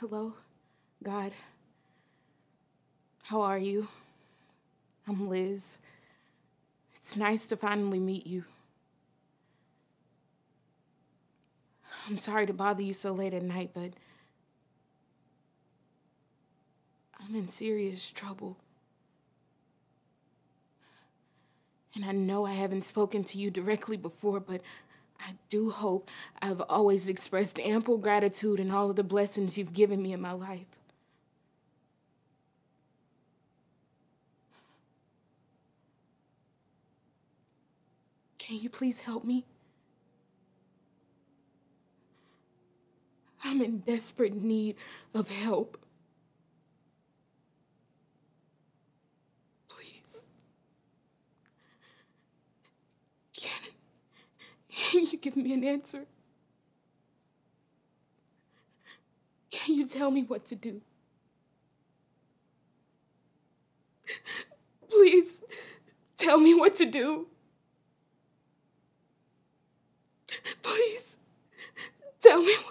Hello, God. How are you? I'm Liz. It's nice to finally meet you. I'm sorry to bother you so late at night, but I'm in serious trouble. And I know I haven't spoken to you directly before, but I do hope I've always expressed ample gratitude in all of the blessings you've given me in my life. Can you please help me? I'm in desperate need of help. Please. Can, can you give me an answer? Can you tell me what to do? Please tell me what to do. Please tell me what